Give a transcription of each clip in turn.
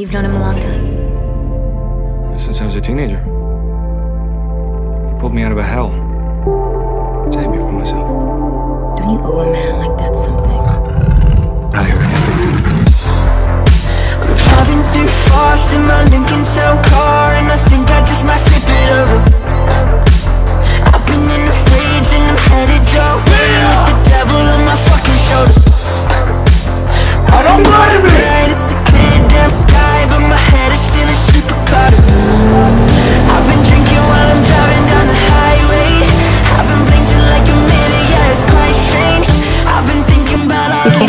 You've known him a long time? Since I was a teenager. He pulled me out of a hell. Saved me from myself. Don't you owe a man like that something? I owe everything. I'm driving too fast in my Lincoln Town car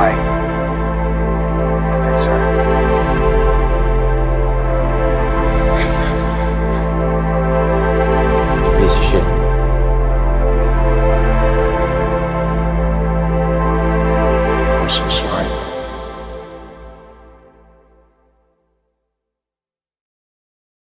I have tried to fix her. You piece of shit. I'm so sorry.